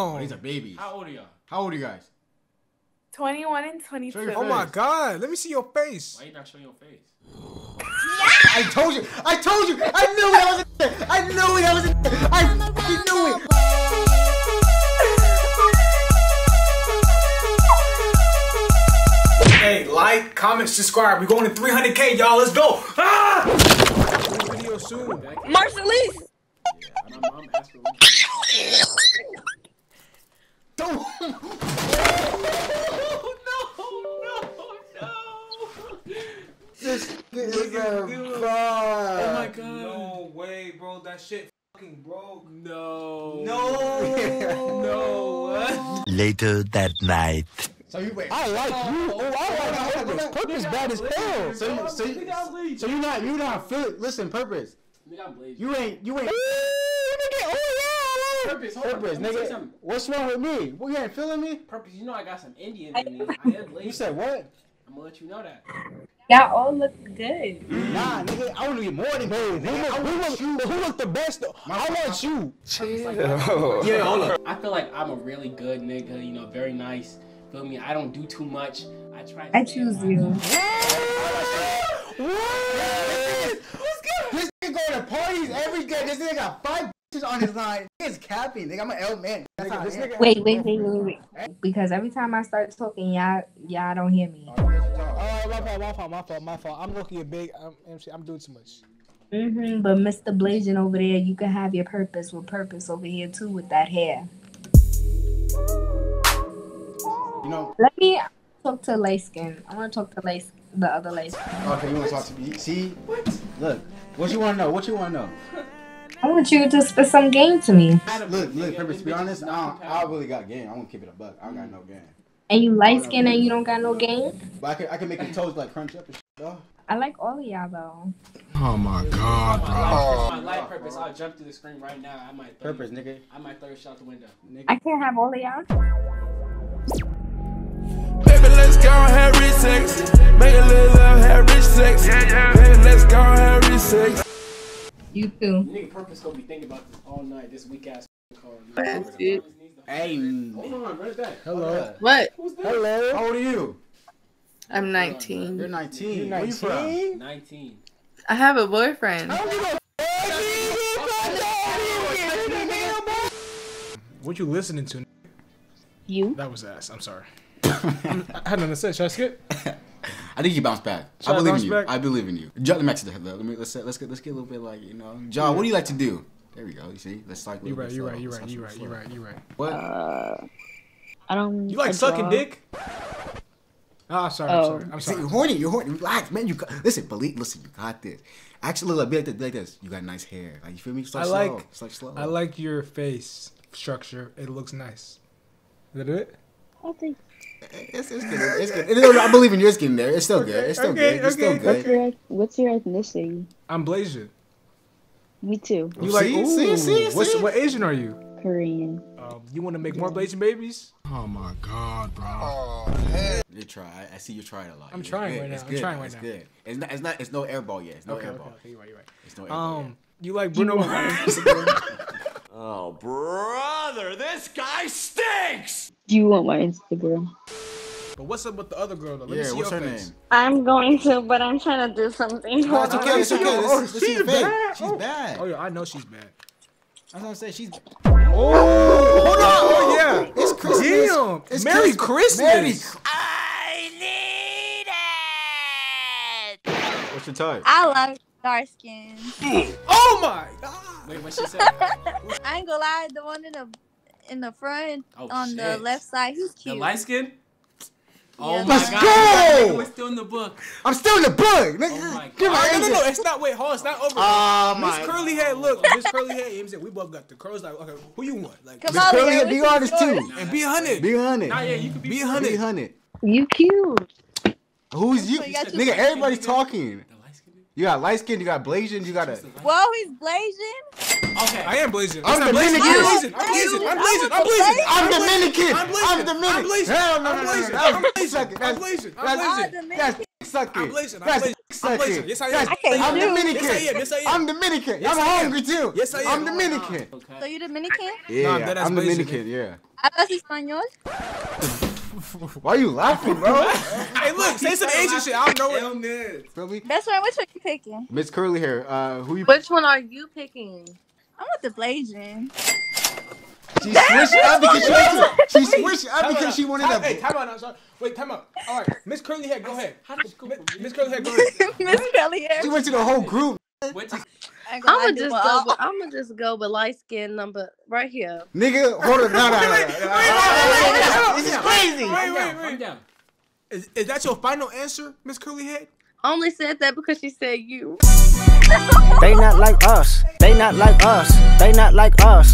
Oh, these are babies. How old are y'all? How old are you guys? 21 and 22. Oh my god, let me see your face. Why you not showing your face? I told you. I told you. I knew that was. A, I knew that was. A, I fucking knew it. Hey, like, comment, subscribe. We're going to 300k, y'all. Let's go. Ah! Video soon. Marsalis! Yeah, and I'm, I'm asking. This is a Oh my god. No way, bro. That shit fucking broke. No. No. No. Later that night. So you wait. I like you. Oh, oh I like purpose. Purpose bad as hell. So you, so you, Nigga, I'm blazing. so you not you not feel listen purpose. Nigga, I'm blazing. You ain't you ain't Purpose, hold purpose, Let me tell you nigga. What's wrong with me? What you ain't feeling me? Purpose, you know I got some Indian in me. I am blazing. You said what? I'm gonna let you know that. Y'all all look good. Nah, nigga. I want to get more than you. Who look, who look, who look the best? though? I want you. Yeah, hold up. I feel like I'm a really good nigga, you know, very nice. Feel me? I don't do too much. I try. to I stay choose in you. line. This nigga go to parties every day. This nigga got five bitches on his line. Nigga's capping. Nigga, I'm an L man. That's This nigga- Wait, wait, wait, wait, wait. Because every time I start talking, y'all, y'all don't hear me. Oh, my fault, my fault, my fault, my fault. I'm looking at big. I'm, MC, I'm doing too much. Mm-hmm. But Mr. Blazing over there, you can have your purpose with purpose over here too with that hair. You know. Let me talk to light skin. I want to talk to light, the other light skin. Okay, you want to talk to me? See? What? Look. What you want to know? What you want to know? I want you to spit some game to me. Look, look. Purpose. To be honest, I don't, I really got game. I want to keep it a buck. I don't got no game. And you light skin and you don't got no game. But I can, I can make your toes like crunch up and shit. Though. I like all of y'all though. Oh my god, My life purpose, I'll jump through the screen right now. I might throw Purpose, nigga. I might throw a shot the window. Nigga. I can't have all of y'all. Baby, let's go and have rich sex. Make a little love, have rich sex. Baby, let's go and have rich sex. You too. Nigga, purpose gonna be thinking about this all night. This weak ass car. That's it. Hey. Hold on, where's that? Hello. What? Who's that? Hello. How old are you? I'm 19. You're 19. You Where you from? 19? 19. I have a boyfriend. What you listening to? You? That was ass. I'm sorry. I'm, I had nothing to say. Should I skip? I think you bounce back. Should I I believe bounce in you. back? I believe in you. John, let me ask you that, though. Let me let's let's get let's get a little bit like you know, John. What do you like to do? There we go. You see, let's like. a You little right. bit You slow. right. You Let's right. You so right. You slow. right. You right. What? Uh, I don't. You like I sucking draw. dick? Ah, sorry. I'm Oh. sorry. I'm See, sorry. you're horny. You're horny. Relax, man. You got, listen. Believe. Listen. You got this. Actually, look, be like this. Be like this. You got nice hair. Like you feel me? Start I slow. like- Start slow. I like your face structure. It looks nice. Is that it? I think. It's, it's good. It's good. No, no, I believe in you. It's getting there. It's still good. It's still okay, good. It's still okay. What's good. your What's your ethnicity? I'm Blasian. Me too. You like? See? Ooh, See? See? What's, See? what Asian are you? Korean. Um, you want to make more Blasian babies? Oh my god, bro. You try. I, I see you trying a lot. I'm It's trying good. right now. It's I'm good. trying right it's now. good. It's not. It's not. It's no airball yet. It's no Okay, okay, airball. okay, you're right, you're right. It's no airball Um, you like Bruno Mars? Oh, brother, this guy stinks! Do you want my Instagram? but what's up with the other girl though? Let yet. me Yeah. see What's your her face. name? I'm going to, but I'm trying to do something. No, it's okay. It's Oh, okay. oh, Let's, let's she's the bad. She's Oh. bad. Oh yeah, I know she's bad. That's what I'm saying. She's. Oh, hold on. Oh, oh yeah. It's Christmas. Damn. It's Merry Christmas. Merry. I need it! What's your type? I love dark skin. Oh my god. Wait, what she said? I ain't gonna lie, the one in the in the front Oh, on the left side, he's The cute. light skin? Oh Yeah. my Let's god. go! That nigga was still in the book. I'm still in the book. Oh my Give God. my No, no, no, it's not. Wait, hold on, it's not over. Oh Miss my. Curly Head, look, Miss Curly Head. You know what I'm saying? We both got the curls. Like, okay, who you want? Like, Come Miss on, Curly Leo, Head, be what's honest yours? too. and be a hundred. Be honest. Nah, yeah, you could be, Be a Be hundred. hundred. You cute. Who's you? You Nigga, everybody's talking. The light skin? You got light skin. You got Blasian. You got a. Whoa, he's blazing. Okay. I am blazing. I'm I'm blazing. Dominican. I'm blazing. I'm blazing. I'm blazing. I'm blazing. I'm Dominican. I'm blazing. I'm Dominican. I'm blazing. Hell no, I'm no, no, blazing. no, I'm that's blazing. sucking. I'm That's- blazing. I'm that's- blazing. That's Dominican. sucking. I'm blazing. I'm That's blazing. I'm sucking. blazing. Yes, I am. That's- I can't I'm do. Dominican. Yes, I am. Yes, I am. I'm Dominican. Yes, I'm I am. hungry too. Yes, I am. I'm Dominican. So you Dominican? Yeah, Nah, I'm dead ass I'm Blasian, Dominican. Yeah. ¿Hablas español? Why you laughing, bro? Hey, look, say some Asian shit. I don't know it. Feel me? Best friend, which one you picking? Miss Curly Hair. Uh, who you? Which one are you picking? I'm with the Blasian. She switched up because she wanted to, she switched up because she wanted Time- to. Hey, time out. now, sorry. Wait, time out. All right, Miss Curly Hair, go ahead. Miss- Miss Curly Hair, go ahead. Miss Kelly here. She went to the whole group. What you- I'm gonna just go. With, I'm gonna just go with light skin number right here. Nigga, hold on. No, no, no, no, no. This is crazy. Wait, wait, wait. down. Is, is that your final answer, Miss Curly Head? Only said that because she said you. They not like us. They not like us. They not like us.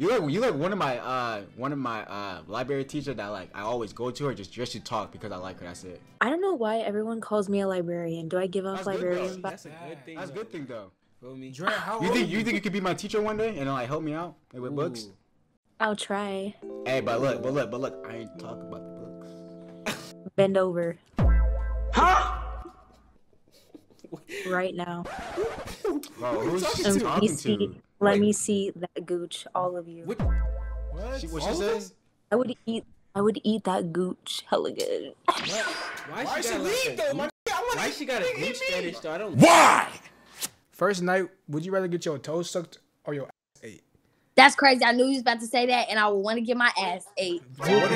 You like you like one of my uh one of my uh library teacher that like I always go to her just just to talk because I like her. That's it. I don't know why everyone calls me a librarian. Do I give off That's good, librarian though. vibes? That's a good thing. That's a though. good thing though. Feel me? Dre, how You think you think you could be my teacher one day and like help me out like, with books? I'll try. Hey, but look, but look, but look, I ain't talking about the books. Bend over. Huh? Right now. Bro, who's she And let talking to? Let Wait. me see that gooch, all of you. What? She, what she All of? I would eat. I would eat that gooch hella good. Why, Why she she leave like though? My I wanna Why eat- she got a nigga, gooch eat me. fetish though? I don't. Why? First night, would you rather get your toes sucked or your ass ate? That's crazy. I knew you was about to say that, and I would want to get my ass ate.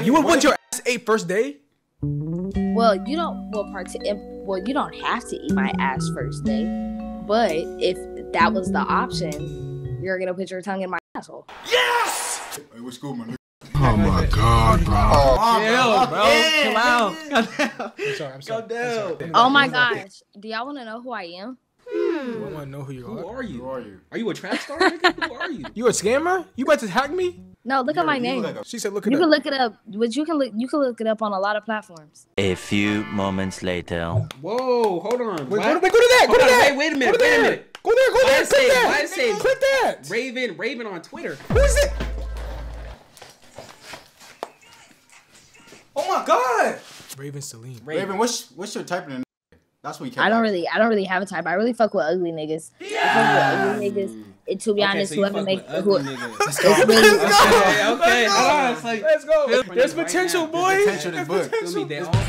You would want your ass ate first day? Well, you don't. Well, part. Well, you don't have to eat my ass first day, but if that was the option, you're gonna put your tongue in my asshole. Yes! Hey, what's cool, man? Oh my god, bro. Chill, bro. Oh, Chill out. I'm sorry. I'm sorry. I'm down. sorry. Oh my gosh. Do y'all want to know who I am? Hmm. I want to know who you Who are. are you? Who are you? Are you a trap star? Who are you? You a scammer? You about to hack me? No, look at my name. like a- She said, "Look it You can look it up, but you can look. You can look it up on a lot of platforms. A few moments later. Whoa, hold on. Wait, go, to, wait, go to that. Go to on, that. wait, wait a minute, Go to wait a minute. Go there. Go there. it say- Click that. why say- Click that. Raven, Raven on Twitter. Who is it? Oh my god! Raven Celine. Raven, what's what's your type in? That's what you kept I don't asking. really. I don't really have a type. I really fuck with ugly niggas. I fuck with ugly niggas. And to be Okay, honest, so you whoever fuck make with who, ugly niggas. it's really Okay, okay. Hold on. It's like, Let's go. Feel There's me right potential, now. boy. There's potential in this me?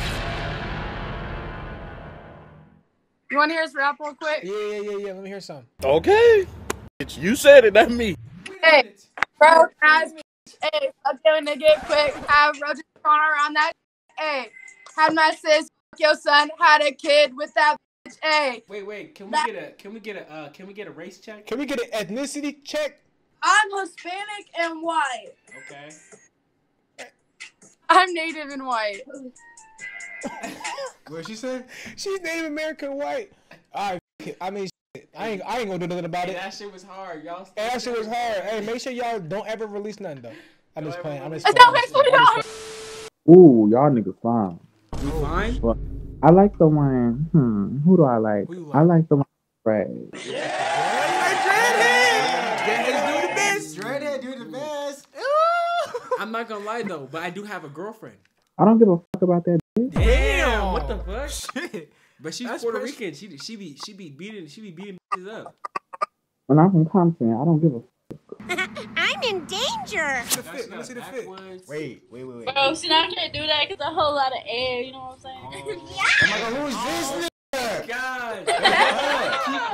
You want to hear his rap real quick? Yeah, yeah, yeah, yeah. Let me hear some. Okay. Bitch, You said it, not me. Hey, bro, ask me. Hey, let's get a nigga quick. Have roaches crawling around that. Hey, had my sis, fuck your son, had a kid with that bitch. Hey, Wait, wait. Can we get a? Can we get a? Uh, can we get a race check? Can we get an ethnicity check? I'm Hispanic and white. Okay. I'm Native and white. What she say? She's Native American white. All right. I mean. I ain't. I ain't gonna do nothing about Hey, it. that shit was hard, y'all. Hey, that shit was hard. Hey, make sure y'all don't ever release nothing though. I'm just Don't playing. I'm just playing. I'm just playing. I'm me just Ooh, y'all niggas fine. You fine? But I like the one. Hmm. Who do I like? Who you I like? like the one. Right. Dreadheads do the best. Dreadhead, do the best. I'm not gonna lie though, but I do have a girlfriend. I don't give a fuck about that. Damn, what the fuck? Shit. But she's That's Puerto. Rican. She she be she be beating she be beating bitches up. When I'm from Compton, I don't give a. I'm in danger. The fit. Let me see the fit. Wait, wait, wait, wait. Bro, see, now I can't do that because a whole lot of air, you know what I'm saying? Oh, oh my god, who is this oh nigga? God.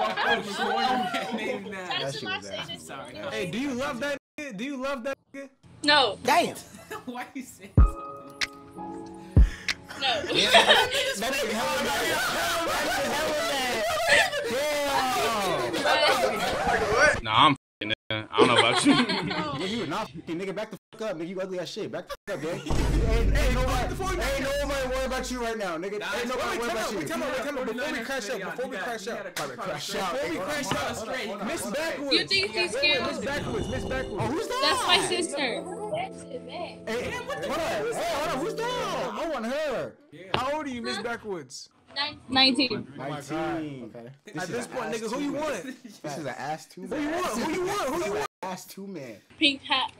That shit was. Sorry. Hey, do you love that? Nigga? Do you love that? Nigga? No, Damn. Why you saying something? no. That shit hella bad. Nah, I'm f***ing nigga. I don't know about you. Yeah, you not f***ing nigga. Back the fuck up, nigga. You ugly as shit. Back the fuck up, gang. Ain't, ain't nobody, ain't nobody worried about you right now, nigga. Ain't nobody worried about you. Come on, come on. Before we crash out, before we crash out, Crash out. before we crash out, straight. Miss Backwoods. You think she's cute? Miss Backwoods. Miss Backwoods. Oh, who's that? That's my sister. Hey, hold on. Hey, hold on. Who's that? I want her. How old are you, Miss Backwoods? 19. Oh my god. 19. Okay. This At is this point, ass nigga, who you want? This is an ass two Who you want? Who you want? Who you want? Ass two man. Pink hat.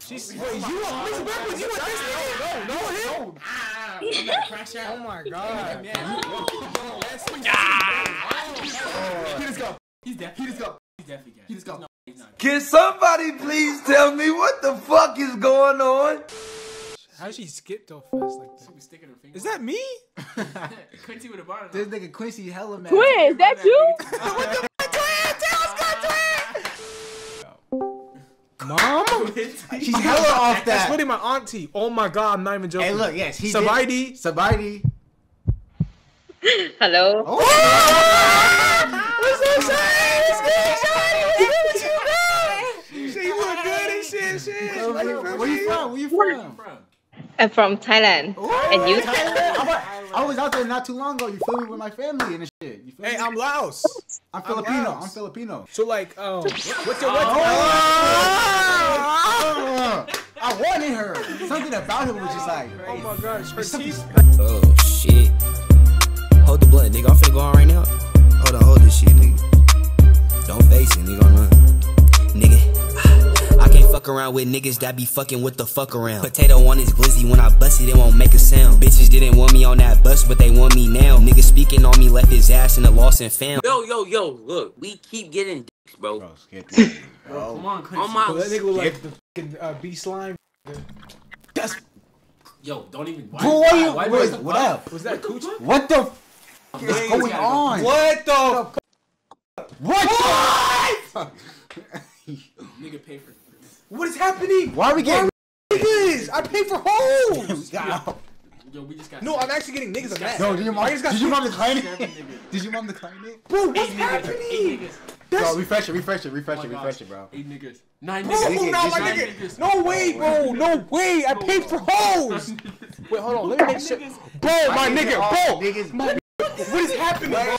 She's wait, you want Miss Backwoods? You want this nigga? No, no, him. Crash out. Oh my god. He just go. He's deaf. He just go. He's definitely gay. He just go. No, he's not. Can somebody please tell me what the fuck is going on? How she skipped off fast like She that? was sticking her finger. Is that me? Quincy with a bar? This nigga Quincy hella mad. Twin, is that you? What the Mom? She's hella off that. That's that. really my auntie. Oh my god, I'm not even joking. Hey, look, yes, he Sabaidi. did. Sabaidi. Hello. Oh, What's up, Shane? She look good and shit, shit. where, where, where you from? Where you from? I'm from Thailand. And you? I wa- I was out there not too long ago. You feel me with my family and shit. You feel Hey, me? I'm Laos. I'm Filipino. Laos. I'm Filipino. So like, um, what's your what's Oh, I wanted her. Something about her was just like. Oh my god, her teeth. Oh shit. Hold the blunt, nigga. I'm finna go on right now. Hold on, hold this shit, nigga. Don't face it, nigga. I'm run. Nigga. I can't fuck around with niggas that be fucking with the fuck around. Potato on his glizzy, when I bust it, it won't make a sound. Bitches didn't want me on that bus, but they want me now. Niggas speaking on me, left his ass in the lost and found. Yo, yo, yo, look, we keep getting dicks, bro. Bro, skip Come on, Quincy. On my But that nigga look like the fucking uh, bee slime. That's. Yo, don't even. Why, Bro, what why, you? why, Wait, why- what up? Was that coochie? What the f is going we gotta go. on? What the? What? the? Nigga pay for. What is happening? Why are we getting? Niggas, I pay for hoes. Yo, we just got. No, I'm actually getting niggas. I'm mad. No, did your mom? I just got Did your mom decline it? Did your mom decline it? Bro, what's Eight happening? Eight niggas. Bro, refresh it, refresh it, refresh Oh it, refresh gosh. it, bro. Eight niggas. Nine Bro, niggas. Nigga, not my nine nigga. niggas. No way, bro. No way. I paid for hoes. Wait, hold on. Let me make sure. Bro, my nigga. Bro. Niggas, My, what is happening, bro?